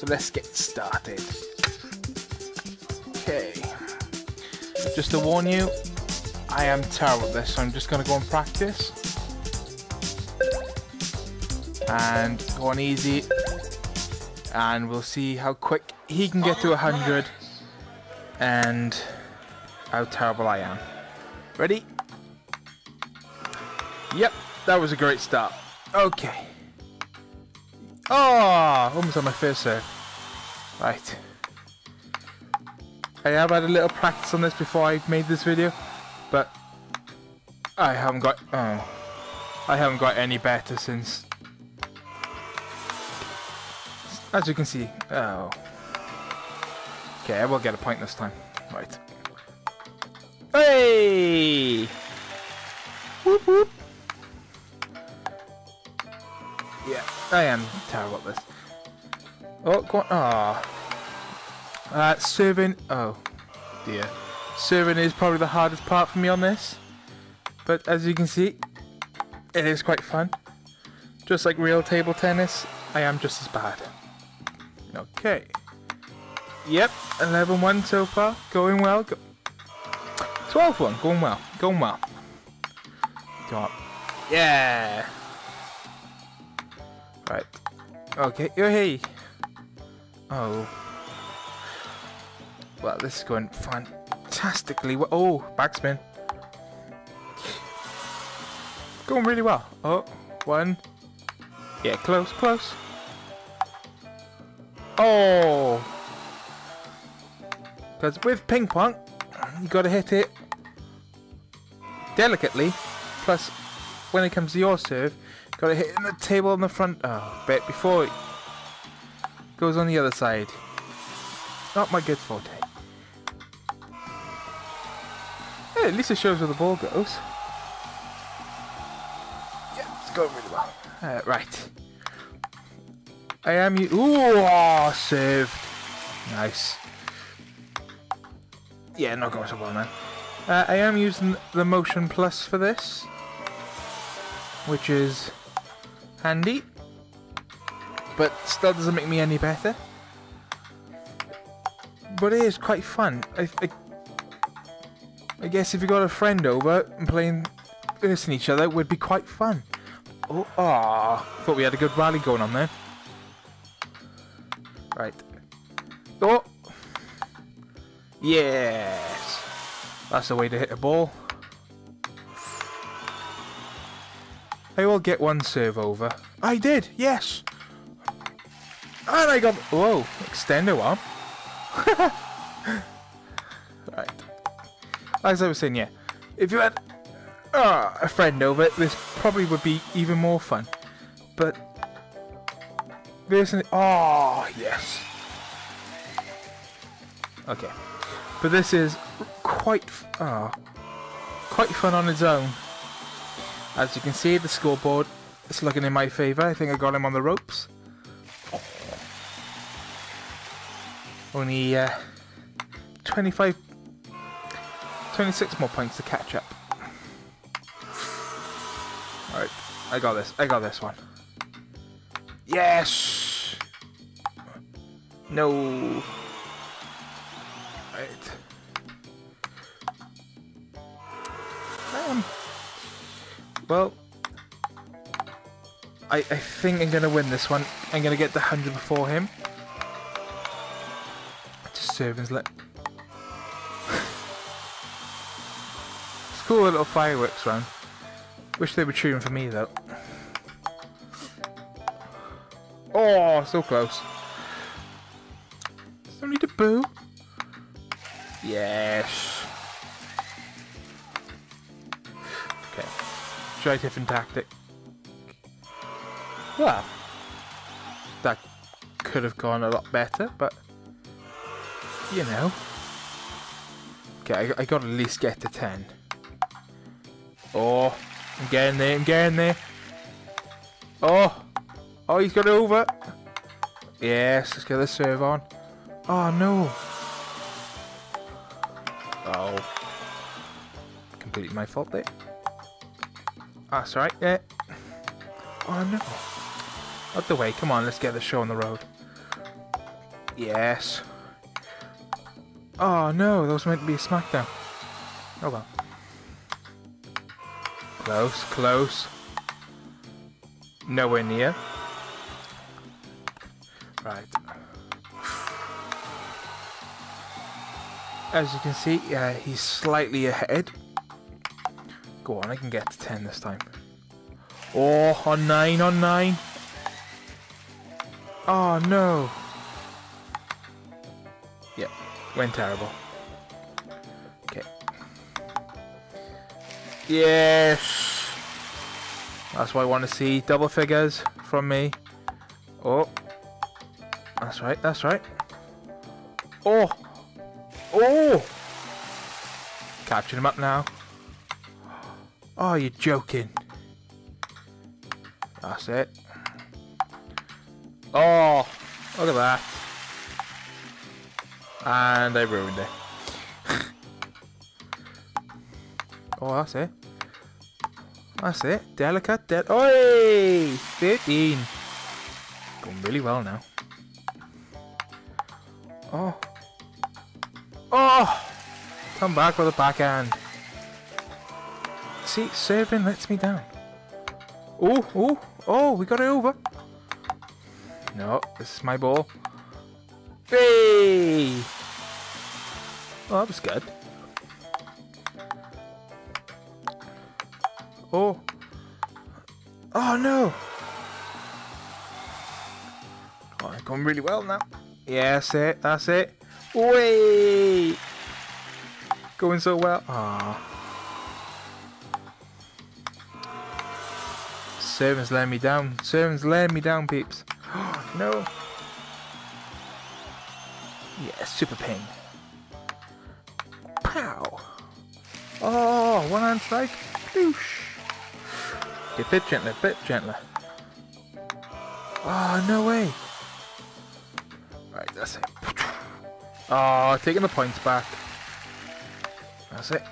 So let's get started. Okay. Just to warn you, I am terrible at this, so I'm just going to go and practice. And go on easy. And we'll see how quick he can get to 100 and how terrible I am. Ready? Yep, that was a great start. Okay. Oh, almost on my first serve. Right. I have had a little practice on this before I made this video, but I haven't got. Oh, I haven't got any better since. As you can see. Oh. Okay, I will get a point this time. Right. Hey! Whoop whoop. I am terrible at this. Oh, go on. Ah. Uh, serving. Oh, dear. Serving is probably the hardest part for me on this. But as you can see, it is quite fun. Just like real table tennis, I am just as bad. Okay. Yep, 11-1 so far. Going well. 12-1. Going well. Going well. Come on. Yeah. Right. Okay. Oh, hey. Oh. Well, this is going fantastically well. Oh, backspin. Going really well. Oh, one. Yeah, close, close. Oh. Because with ping pong, you got to hit it delicately. Plus, when it comes to your serve, got it hit in the table on the front. Oh, bit before it goes on the other side. Not my good forte. Hey, at least it shows where the ball goes. Yeah, it's going really well. Uh, right. I am you. Ooh, oh, saved. Nice. Yeah, not going so well now. Uh, I am using the Motion Plus for this, which is handy, but still doesn't make me any better. But it is quite fun. I, I, I guess if you got a friend over and playing versing each other would be quite fun. Oh, ah, thought we had a good rally going on there. Right. Oh! Yes! That's the way to hit a ball. I will get one serve over. I did, yes! And I got... Whoa, extender one. right. As I was saying, yeah. If you had uh, a friend over, this probably would be even more fun. But and oh yes. Okay, but this is quite uh, quite fun on its own. As you can see, the scoreboard is looking in my favour. I think I got him on the ropes. Only uh, 25, 26 more points to catch up. Alright, I got this. I got this one. Yes! No. Well, I, I think I'm going to win this one. I'm going to get the 100 before him. Just servings let. it's cool a little fireworks round. Wish they were cheering for me though. Oh, so close. Still need to boo. Yes. Try a different tactic. Well, that could have gone a lot better, but you know. Okay, I, I got to at least get to 10. Oh, I'm getting there, I'm getting there. Oh, oh, he's got it over. Yes, let's get the serve on. Oh, no. Oh. Completely my fault there. That's right, yeah. Oh, no. Out the way, come on, let's get the show on the road. Yes. Oh no, that was meant to be a smackdown. Oh well. Close, close. Nowhere near. Right. As you can see, uh, he's slightly ahead. Go on, I can get to 10 this time. Oh, on 9, on 9. Oh no. Yeah, went terrible. Okay. Yes! That's what I want to see. Double figures from me. Oh. That's right, that's right. Oh! Oh! Catching him up now. Oh, you're joking. That's it. Oh, look at that. And I ruined it. oh, that's it. That's it. Delicate. De Oi! 13. Going really well now. Oh. Oh! Come back with a backhand. See, serving lets me down. Oh, oh, oh, we got it over. No, this is my ball. Hey! Oh, that was good. Oh. Oh, no! Oh, I'm going really well now. Yeah, that's it, that's it. Wait! Going so well. Ah. Servant's letting me down. Servant's letting me down, peeps. no. Yeah, super ping. Pow. Oh, one hand strike. Doosh. Get bit gentler, bit gentler. Oh, no way. Right, that's it. Oh, taking the points back. That's it.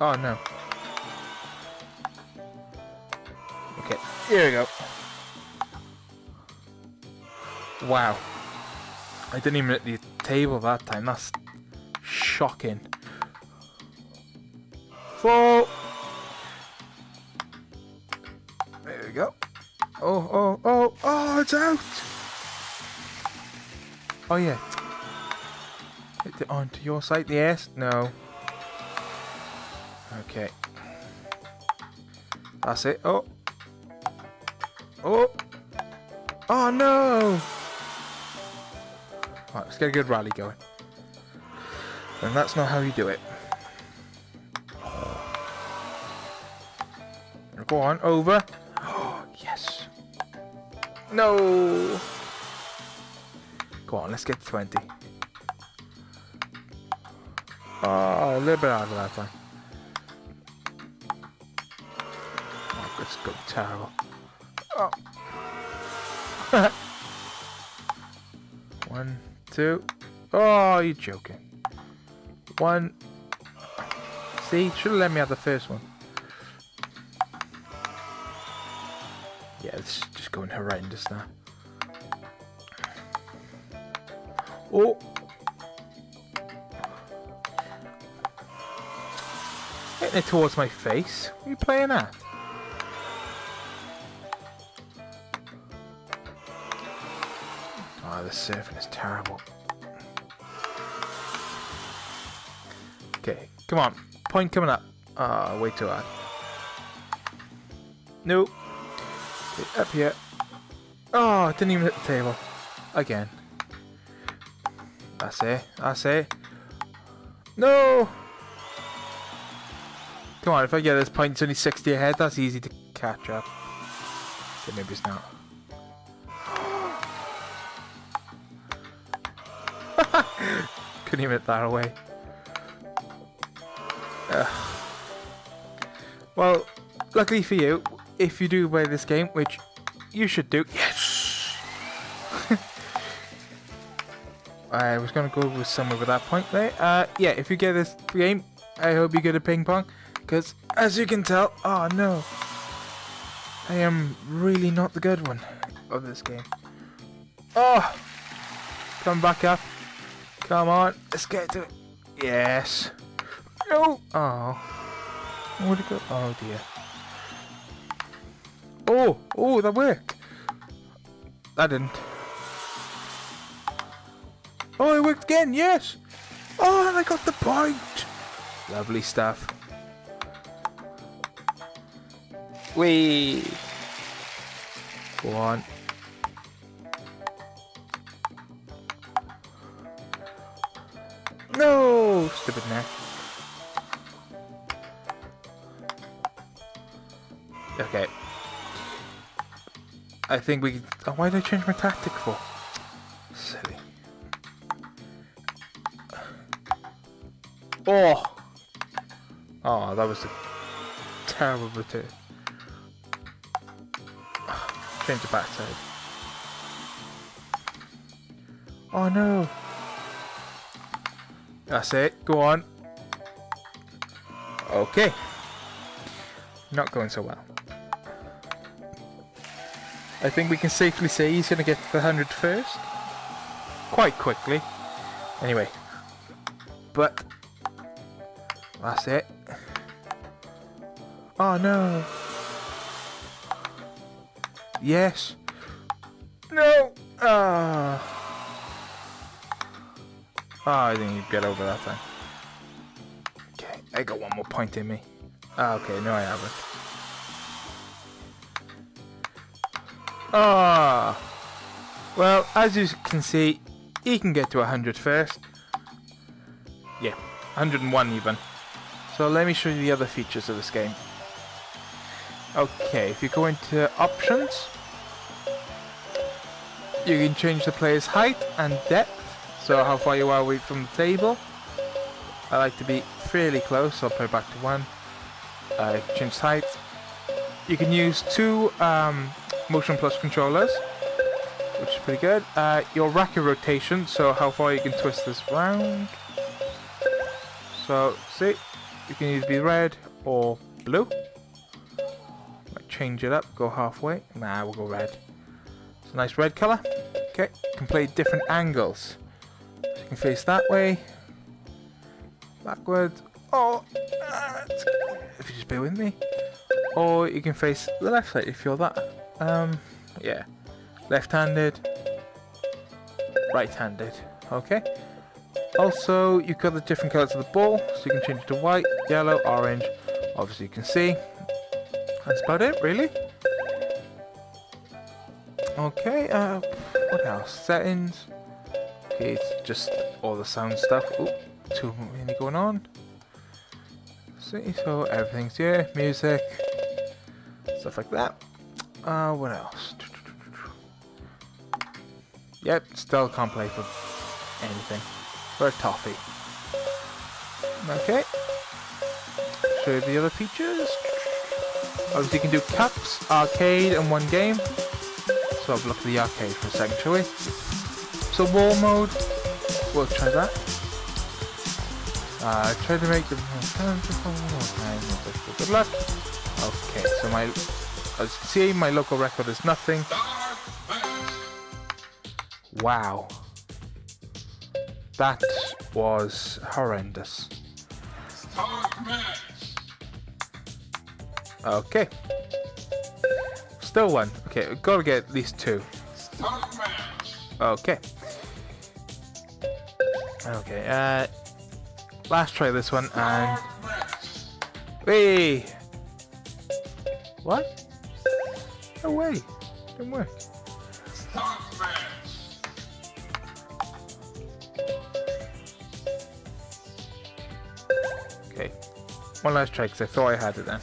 Oh, no. Okay, here we go. Wow. I didn't even hit the table that time. That's shocking. Four. There we go. Oh, oh, oh, oh, it's out. Oh, yeah. Hit it onto your side. Yes. No. Okay. That's it. Oh. Oh. Oh, no. Right, let's get a good rally going. And that's not how you do it. Go on, over. Oh, yes. No. Go on, let's get 20. Oh, a little bit out of that time. Oh, go terrible. Oh. One, two. Oh, you're joking. One. See, should have let me have the first one. Yeah, is just going horrendous now. Oh! Hitting it towards my face. What are you playing at? Oh, the surfing is terrible. Okay, come on. Point coming up. Ah, oh, way too hard. Nope. Up here. Oh, didn't even hit the table. Again. That's it. That's it. No! Come on, if I get this point, it's only 60 ahead. That's easy to catch up. Okay, maybe it's not. Couldn't even hit that away. Uh, well, luckily for you, if you do play this game, which you should do. Yes! I was going to go with somewhere with that point there. Uh, yeah, if you get this game, I hope you get a ping pong. Because, as you can tell, oh no. I am really not the good one of this game. Oh! Come back up. Come on. Let's get to it. Yes. No. Oh. Where'd it go? Oh dear. Oh, oh, that worked. That didn't. Oh, it worked again. Yes. Oh, and I got the point. Lovely stuff. Wee. Go on. Stupid neck. Okay. I think we... Oh, why did I change my tactic for? Silly. Oh! Oh, that was a terrible return. Change the backside. Oh no! That's it. Go on. Okay. Not going so well. I think we can safely say he's going to get the 100 first. Quite quickly. Anyway. But. That's it. Oh no. Yes. No. Ah. Oh, I you get over that time. Okay, I got one more point in me. Ah, okay, no I haven't. Ah! Oh. Well, as you can see, he can get to 100 first. Yeah, 101 even. So let me show you the other features of this game. Okay, if you go into options, you can change the player's height and depth so how far you are away from the table. I like to be fairly close, I'll it back to one. Uh, change height. You can use two um, motion plus controllers, which is pretty good. Uh, your racket rotation, so how far you can twist this round. So, see, you can either be red or blue. Might change it up, go halfway. Nah, we'll go red. It's a nice red colour. Okay, can play different angles can face that way. Backwards. Oh, if you just bear with me. Or you can face the left side if you're that. Um, yeah. Left-handed. Right-handed. Okay. Also, you've got the different colours of the ball, so you can change it to white, yellow, orange. Obviously, you can see. That's about it, really. Okay, uh, what else? Settings. Okay, it's just all the sound stuff. Oh, too many going on. See, so everything's here, music, stuff like that. Uh, what else? Yep, still can't play for anything. For a toffee. Okay. Show you the other features. Obviously you can do cups, arcade, and one game. So I've looked at the arcade for a second, shall we? So war mode, we'll try that. Uh, try to make the good luck. Okay, so my as you see, my local record is nothing. Wow. That was horrendous. Okay. Still one. Okay, we've got to get at least two. Okay. Okay, uh... Last try this one, and... Hey! What? No way! Didn't work. Okay. One last try, because I thought I had it then.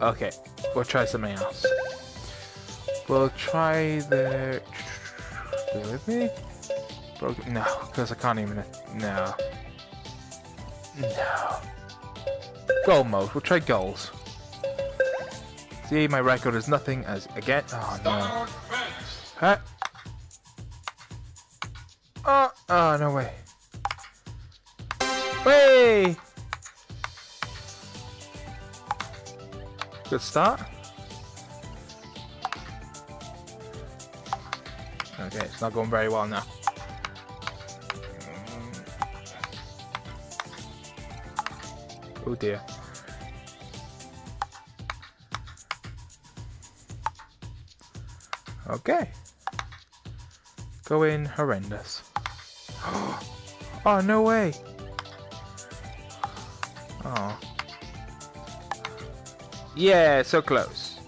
Okay, we'll try something else. We'll try the... Stay with me? Broken. No, because I can't even. No. No. Goal mode. We'll try goals. See, my record is nothing as again. Oh no. Huh? Oh, oh no way. Way. Good start. Okay, it's not going very well now. Oh dear. Okay. Going horrendous. Oh, no way. Oh. Yeah, so close.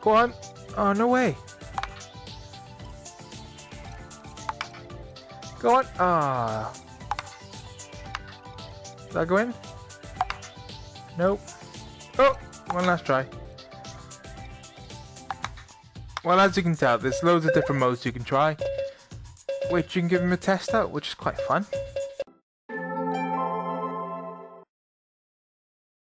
Go on. Oh, no way. Go on. Ah. Did I go in? Nope. Oh, one last try. Well, as you can tell, there's loads of different modes you can try which you can give them a test out, which is quite fun.